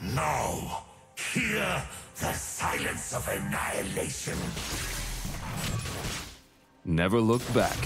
Now, hear the silence of annihilation. Never look back.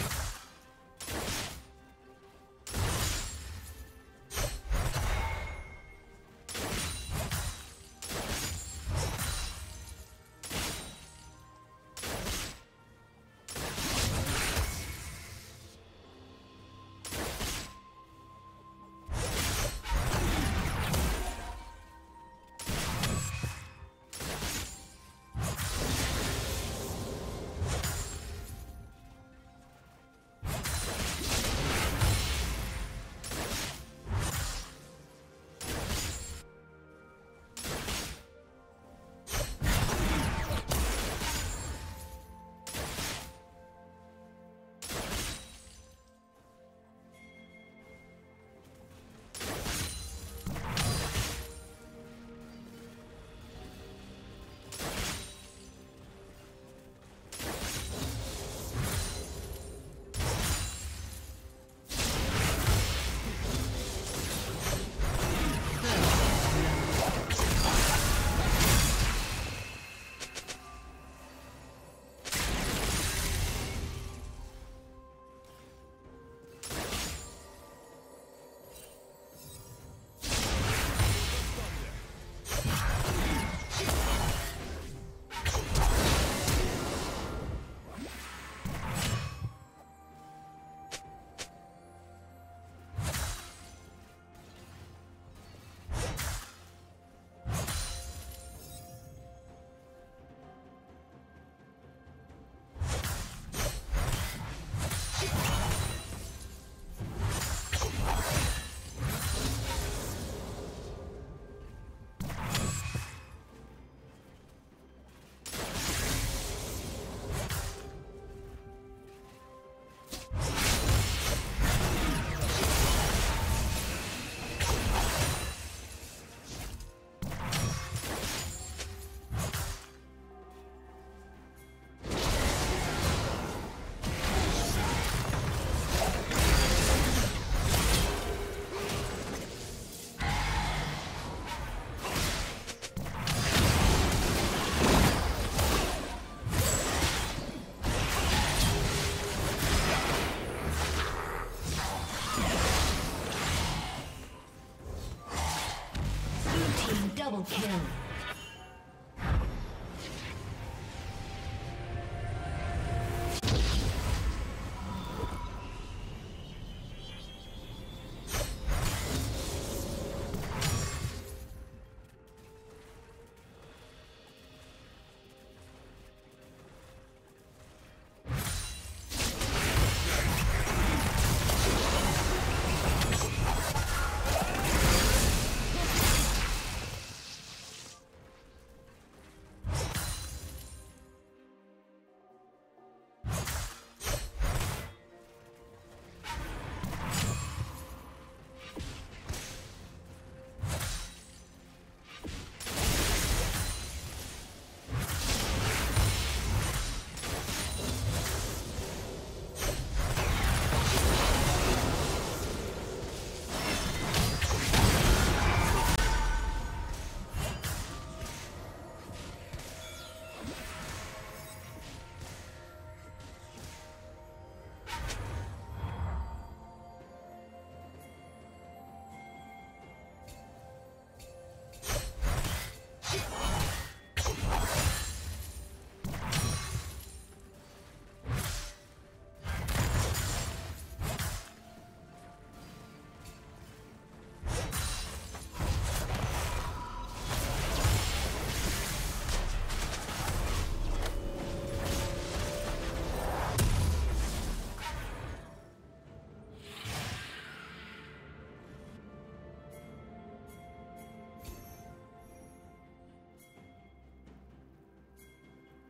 Kill.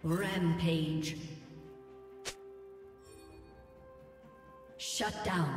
Rampage. Shut down.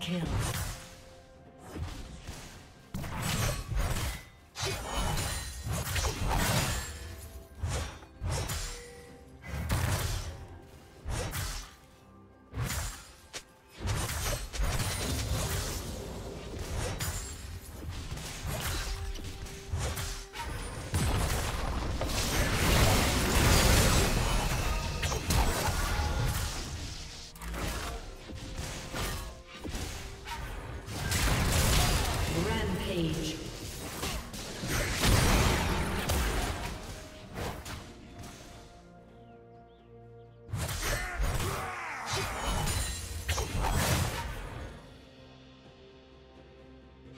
Kill.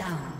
down.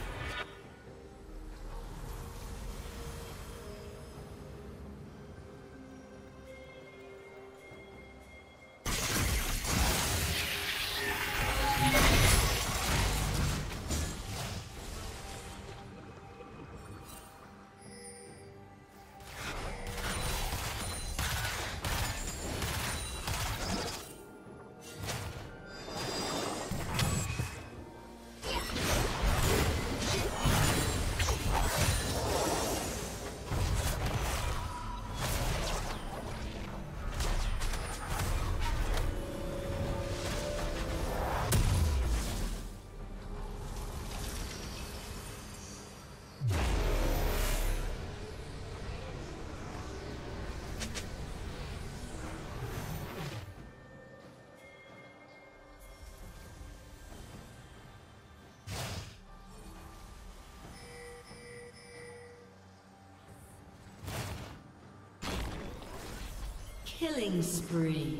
Killing spree.